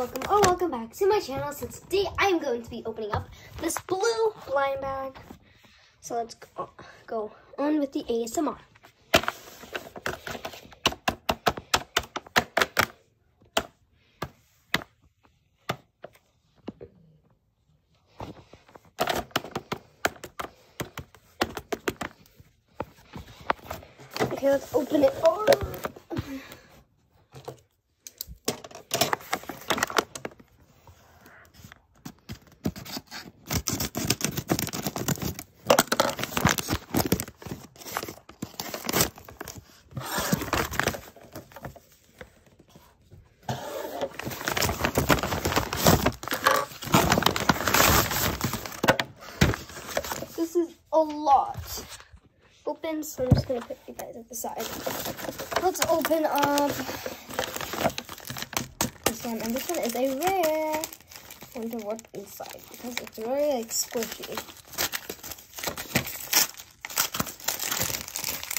welcome, or welcome back to my channel. So today I'm going to be opening up this blue blind bag. So let's go, go on with the ASMR. Okay, let's open it. Oh. This is a lot. Open, so I'm just gonna put you guys at the side. Let's open up this one, and this one is a rare. I wonder what's inside because it's very like squishy.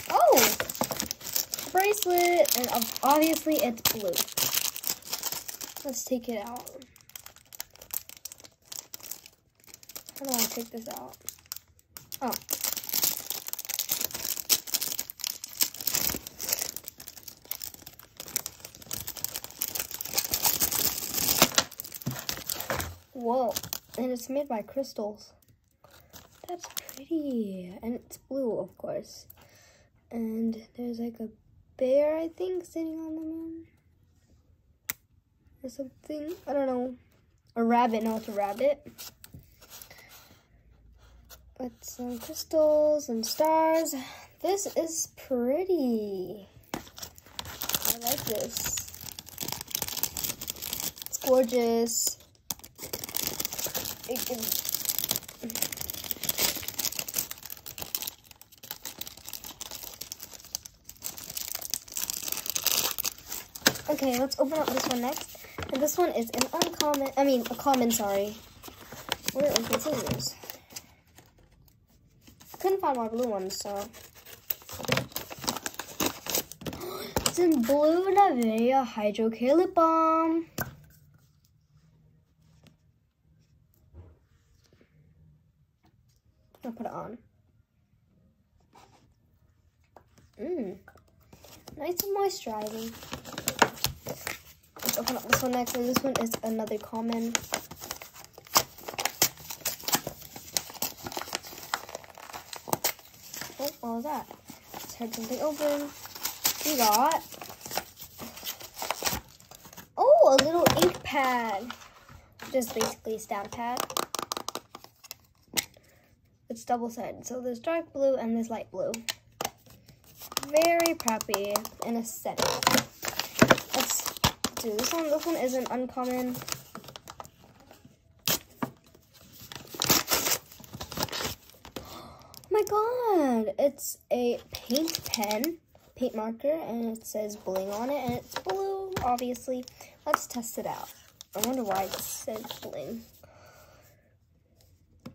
Oh, bracelet, and obviously it's blue. Let's take it out. How do I take this out? Oh. Whoa. And it's made by crystals. That's pretty. And it's blue, of course. And there's like a bear, I think, sitting on the moon. Or something. I don't know. A rabbit. No, it's a rabbit with some crystals and stars. This is pretty. I like this. It's gorgeous. It can... Okay, let's open up this one next. And this one is an uncommon, I mean, a common, sorry. Where is the scissors? Couldn't find my blue one, so. it's in blue Nivea Hydro Care Lip Balm. I'll put it on. Mmm. Nice and moisturizing. Let's open up this one next, and this one is another common. Was that? Let's head something open. We got oh a little ink pad, just basically a stamp pad. It's double sided, so there's dark blue and there's light blue. Very preppy and aesthetic. Let's do this one. This one is an uncommon. My god, it's a paint pen, paint marker, and it says bling on it, and it's blue, obviously. Let's test it out. I wonder why it says bling.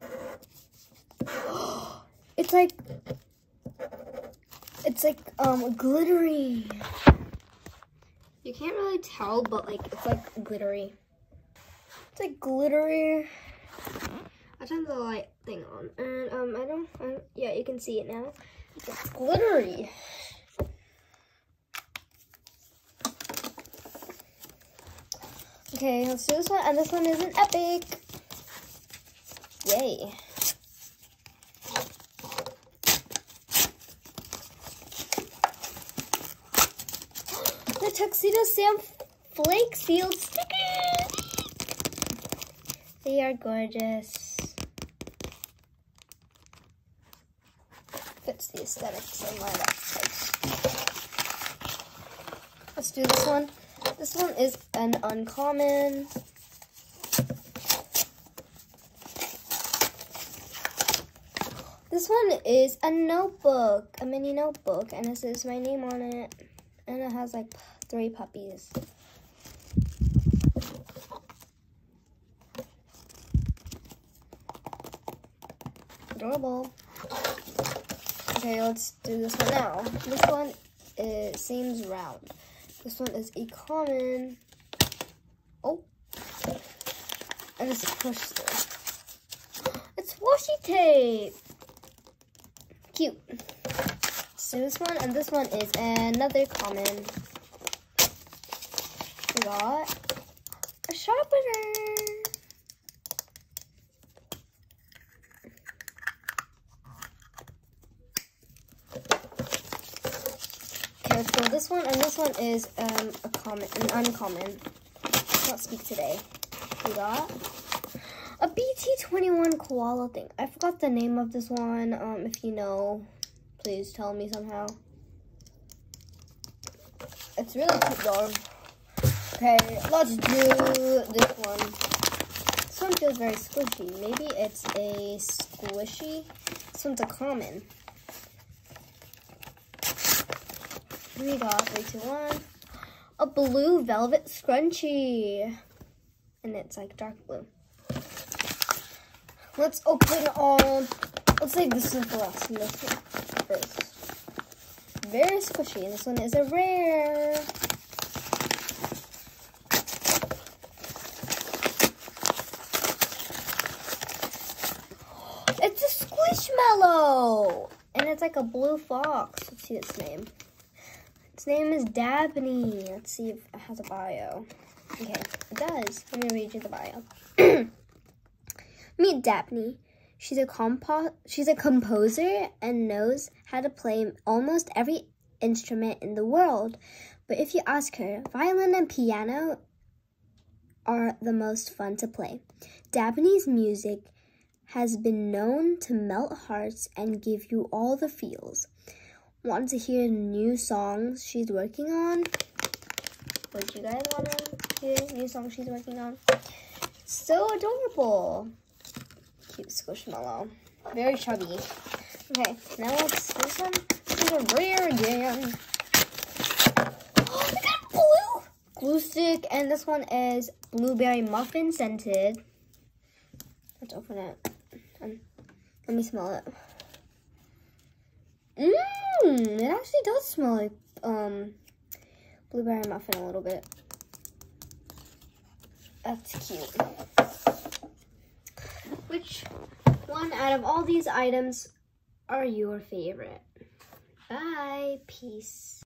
it's like, it's like, um, glittery. You can't really tell, but like, it's like glittery. It's like glittery. I turned the light thing on, and um, I don't, I don't, yeah, you can see it now. It's glittery. Okay, let's do this one, and this one is an epic. Yay. the Tuxedo Sam Flake Sealed stickers. They are gorgeous. Fits the aesthetics of my website. Let's do this one. This one is an uncommon. This one is a notebook, a mini notebook, and it says my name on it, and it has like three puppies. Adorable. Okay, let's do this one now. This one is, seems round. This one is oh. a common. Oh, I just pushed crystal. It's washi tape. Cute. So this one and this one is another common. We got a sharpener. So this one and this one is um, a common, an uncommon. Not speak today. We got a BT21 koala thing. I forgot the name of this one. Um, if you know, please tell me somehow. It's really cute though. Okay, let's do this one. This one feels very squishy. Maybe it's a squishy. This one's a common. We got three, two, one. A blue velvet scrunchie. And it's like dark blue. Let's open all. Let's save this one for last. And this one first. Very squishy. And this one is a rare. It's a squishmallow! And it's like a blue fox. Let's see its name. Name is Dabney. Let's see if it has a bio. Okay, it does. Let me read you the bio. Meet Dabney. She's a compo- she's a composer and knows how to play almost every instrument in the world. But if you ask her, violin and piano are the most fun to play. Dabney's music has been known to melt hearts and give you all the feels. Want to hear new songs she's working on? Would you guys want to hear new songs she's working on? So adorable. Cute squishmallow. Very chubby. Okay, now let's do some. This is a rare again. Oh, we got blue! Glue stick, and this one is blueberry muffin scented. Let's open it. Um, let me smell it. Mmm, it actually does smell like um blueberry muffin a little bit. That's cute. Which one out of all these items are your favorite? Bye. Peace.